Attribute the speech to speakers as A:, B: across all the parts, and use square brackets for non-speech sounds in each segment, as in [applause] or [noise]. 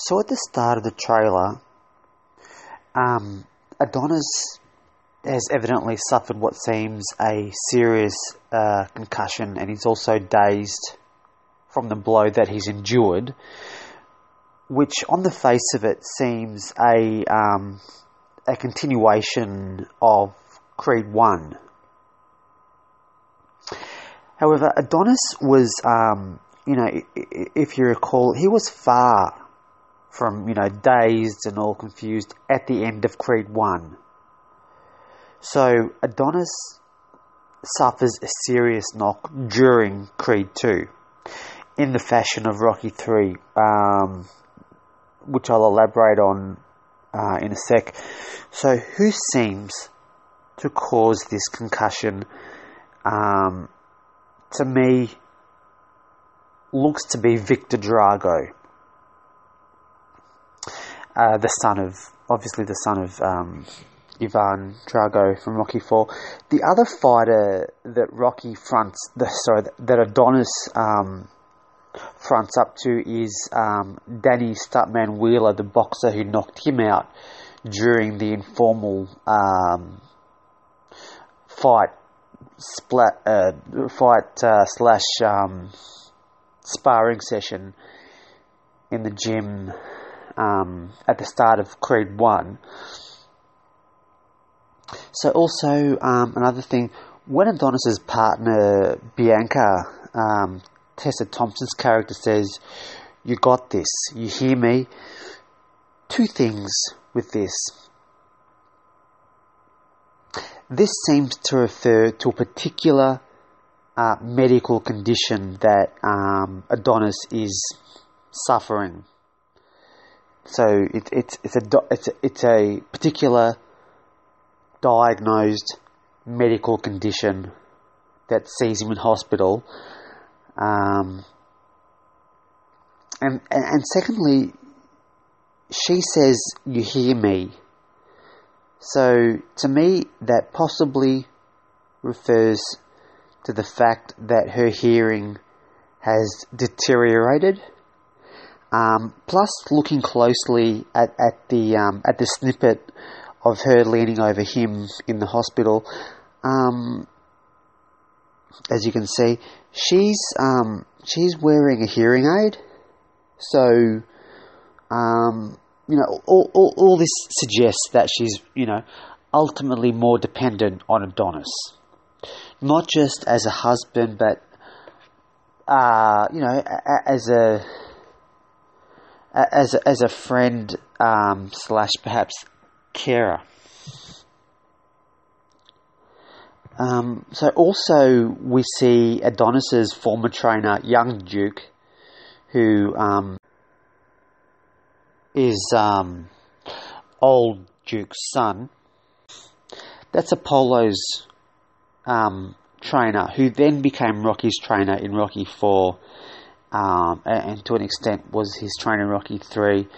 A: So at the start of the trailer, um, Adonis has evidently suffered what seems a serious uh, concussion, and he's also dazed from the blow that he's endured, which, on the face of it, seems a um, a continuation of Creed One. However, Adonis was, um, you know, if you recall, he was far from, you know, dazed and all confused at the end of Creed 1. So Adonis suffers a serious knock during Creed 2 in the fashion of Rocky 3, um, which I'll elaborate on uh, in a sec. So, who seems to cause this concussion? Um, to me, looks to be Victor Drago uh, the son of, obviously the son of um, Ivan Drago from Rocky Four. The other fighter that Rocky fronts, the, sorry, that Adonis um, fronts up to is um, Danny Stuntman Wheeler, the boxer who knocked him out during the informal um, fight splat uh, fight uh, slash um, sparring session in the gym um, at the start of Creed 1. So, also, um, another thing, when Adonis's partner Bianca, um, Tessa Thompson's character says, You got this, you hear me? Two things with this. This seems to refer to a particular uh, medical condition that um, Adonis is suffering. So it, it's it's a it's a, it's a particular diagnosed medical condition that sees him in hospital. Um, and, and and secondly, she says, "You hear me." So to me, that possibly refers to the fact that her hearing has deteriorated um, plus, looking closely at, at the um, at the snippet of her leaning over him in the hospital, um, as you can see, she's um, she's wearing a hearing aid. So, um, you know, all, all, all this suggests that she's you know ultimately more dependent on Adonis, not just as a husband, but uh, you know, as a as a, as a friend um, slash perhaps carer. Um, so also we see Adonis's former trainer, young Duke, who um, is um, old Duke's son. That's Apollo's um, trainer, who then became Rocky's trainer in Rocky Four um, and, to an extent was his trainer Rocky Three,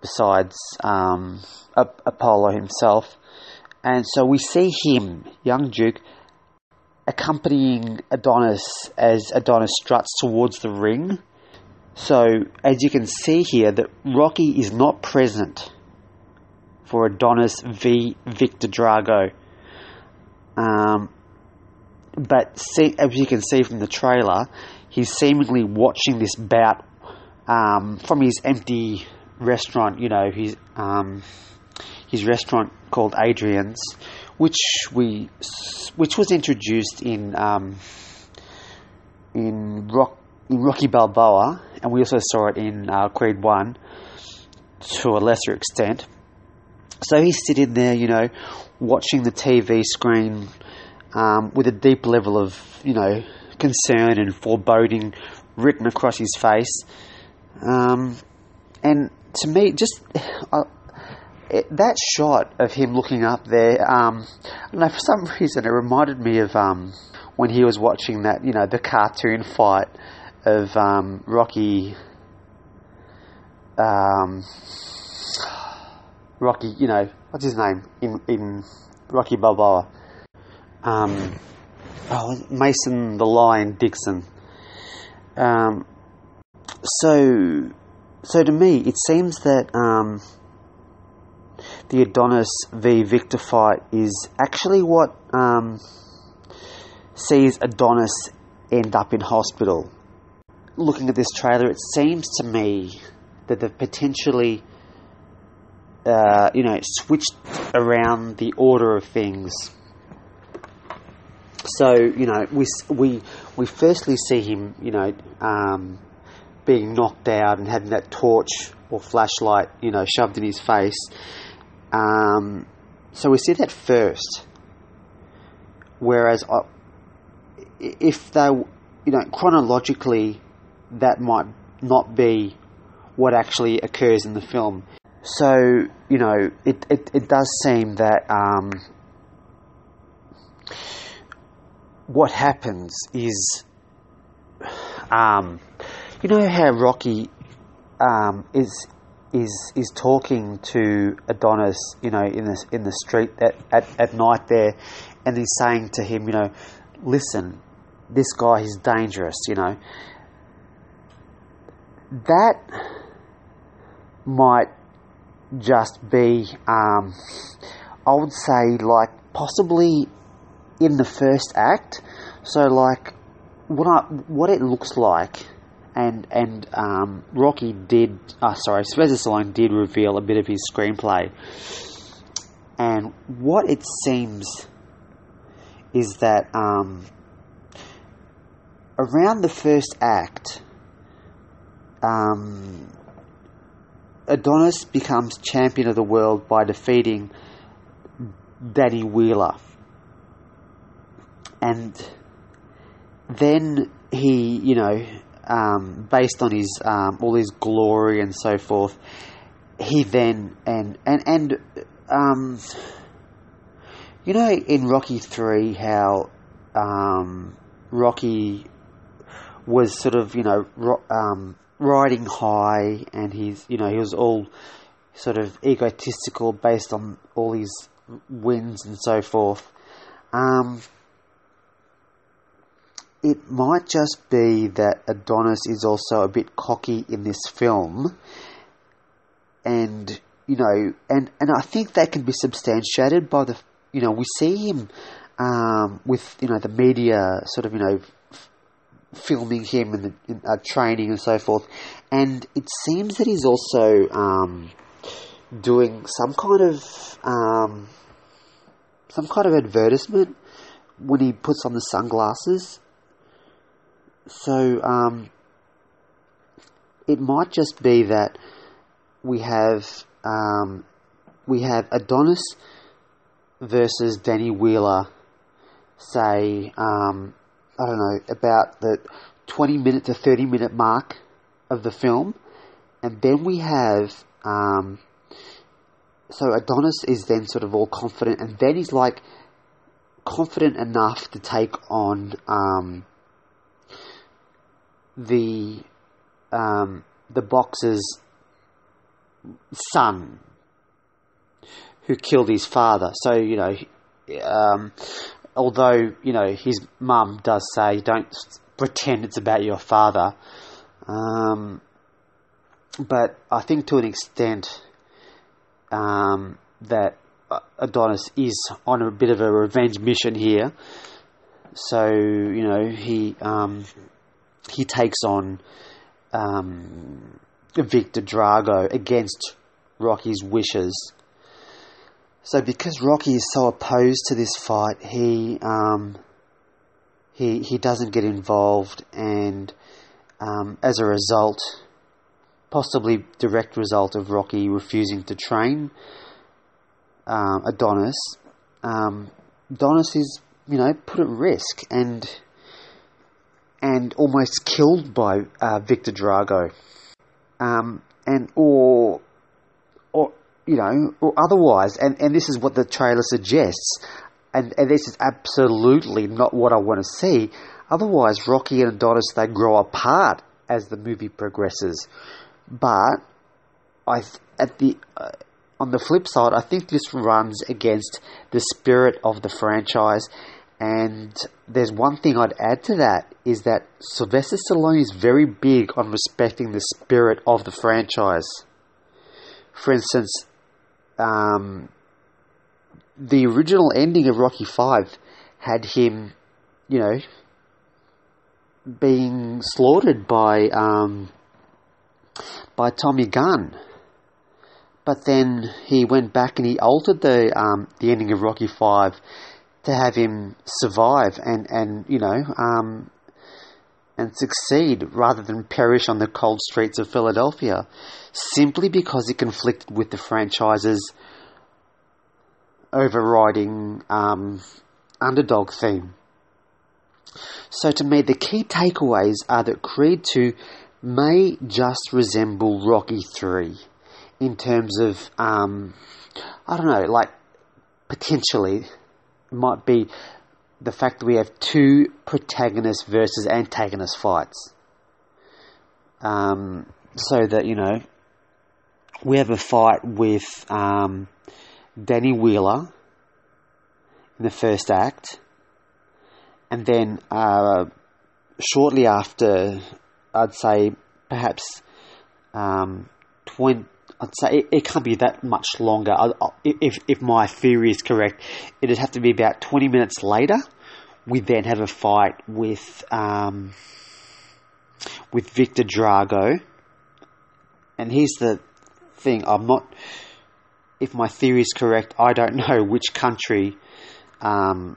A: besides um, Apollo himself. And so we see him, young Duke, accompanying Adonis as Adonis struts towards the ring. So, as you can see here, that Rocky is not present for Adonis v Victor Drago. Um, but see, as you can see from the trailer, he's seemingly watching this bout um, from his empty restaurant. You know, his um, his restaurant called Adrian's, which we which was introduced in um, in Rock in Rocky Balboa, and we also saw it in uh, Creed One to a lesser extent. So he's sitting there, you know, watching the TV screen um, with a deep level of, you know, concern and foreboding written across his face. Um, and to me, just [sighs] uh, it, that shot of him looking up there, um, know, for some [laughs] reason, it reminded me of um, when he was watching that, you know, the cartoon fight of um, Rocky. Um, Rocky, you know, what's his name in in Rocky Balboa? Oh, Mason the Line Dixon. Um, so so to me, it seems that um, the Adonis v Victor fight is actually what um, sees Adonis end up in hospital. Looking at this trailer, it seems to me that they've potentially, uh, you know, switched around the order of things. So you know, we we we firstly see him, you know, um, being knocked out and having that torch or flashlight, you know, shoved in his face. Um, so we see that first. Whereas, uh, if they, you know, chronologically, that might not be what actually occurs in the film. So, you know, it, it, it does seem that um, what happens is, um, you know how Rocky um, is is is talking to Adonis, you know, in the in the street at, at, at night there, and he's saying to him, you know, listen, this guy is dangerous, you know. That might just be, um, I would say, like possibly in the first act. So, like, what I, what it looks like, and and um, Rocky did, uh, sorry, Sylvester Stallone did reveal a bit of his screenplay, and what it seems is that um, around the first act, um, Adonis becomes champion of the world by defeating Danny Wheeler. And then he, you know, um, based on his um, all his glory and so forth, he then and and and um, you know in Rocky three how um, Rocky was sort of you know ro- um, riding high, and he's you know he was all sort of egotistical based on all his wins and so forth. It might just be that Adonis is also a bit cocky in this film, and you know, and and I think that can be substantiated by the you know we see him um, with you know the media sort of you know filming him and in, uh, training and so forth. And it seems that he's also um, doing some kind of um, some kind of advertisement when he puts on the sunglasses. So um, it might just be that we have um, we have Adonis versus Danny Wheeler, say um, I don't know, about the 20 minute to 30 minute mark of the film. And then we have, um, so Adonis is then sort of all confident, and then he's like confident enough to take on um, the um, the boxer's son who killed his father. So you know, um, although you know his mum does say, "Don't pretend it's about your father," um, but I think to an extent um, that Adonis is on a bit of a revenge mission here. So you know he um, he takes on um, Victor Drago against Rocky's wishes. So because Rocky is so opposed to this fight, he um, he he doesn't get involved, and um, as a result, possibly direct result of Rocky refusing to train um, Adonis, um, Adonis is you know put at risk and and almost killed by uh, Victor Drago, um, and or or you know, or otherwise, and, and this is what the trailer suggests, and, and this is absolutely not what I want to see. Otherwise, Rocky and Adonis they grow apart as the movie progresses. But I at the uh, on the flip side, I think this runs against the spirit of the franchise, And there's one thing I'd add to that is that Sylvester Stallone is very big on respecting the spirit of the franchise. For instance, um, the original ending of Rocky Five had him, you know, being slaughtered by um, by Tommy Gunn. But then he went back and he altered the um, the ending of Rocky Five to have him survive and and you know um, and succeed rather than perish on the cold streets of Philadelphia, simply because it conflicted with the franchise's overriding um, underdog theme. So to me, the key takeaways are that Creed 2 may just resemble Rocky 3 in terms of, um, I don't know, like potentially might be the fact that we have two protagonist versus antagonist fights. Um, so that, you know, we have a fight with um, Danny Wheeler in the first act, and then uh, shortly after, I'd say perhaps um, 20, I'd say it, it, can't be that much longer. I, I, if, if my theory is correct, it'd have to be about 20 minutes later. We then have a fight with um, with Victor Drago. And here's the thing: I'm not. If my theory is correct, I don't know which country. Um,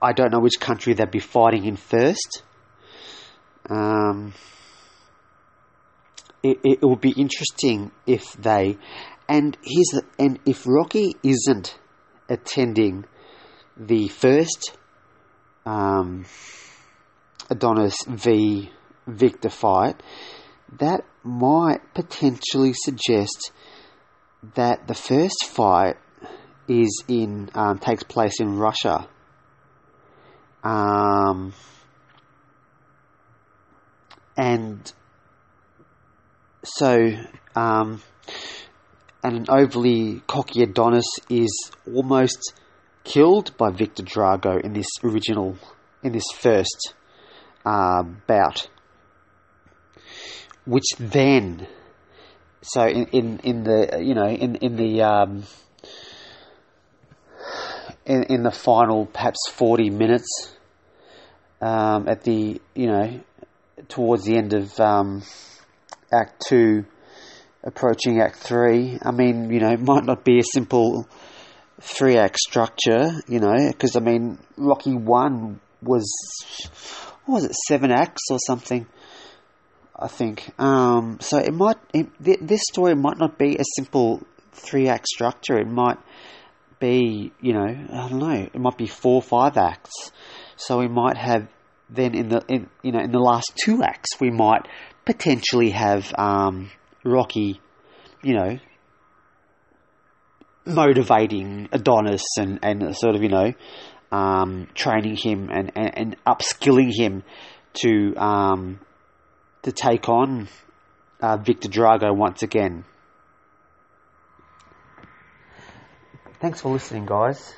A: I don't know which country they'd be fighting in first. Um, it, it, would be interesting if they, and here's the, and if Rocky isn't attending the first um, Adonis v Victor fight, that might potentially suggest that the first fight is in um, takes place in Russia. Um, and so, um, and an overly cocky Adonis is almost killed by Victor Drago in this original, in this first uh, bout. Which then, so in, in, in the you know in in the um, in in the final perhaps forty minutes um, at the you know towards the end of um, Act Two, approaching Act Three. I mean, you know, it might not be a simple three act structure, you know, because I mean, Rocky One was what was it, seven acts or something. I think. Um, so it might it, this story might not be a simple three act structure. It might be, you know, I don't know. It might be four, or five acts. So we might have then in the in, you know in the last two acts we might potentially have um, Rocky, you know, motivating Adonis and, and sort of, you know, um, training him and, and, and, upskilling him to um, to take on uh, Victor Drago once again. Thanks for listening, guys.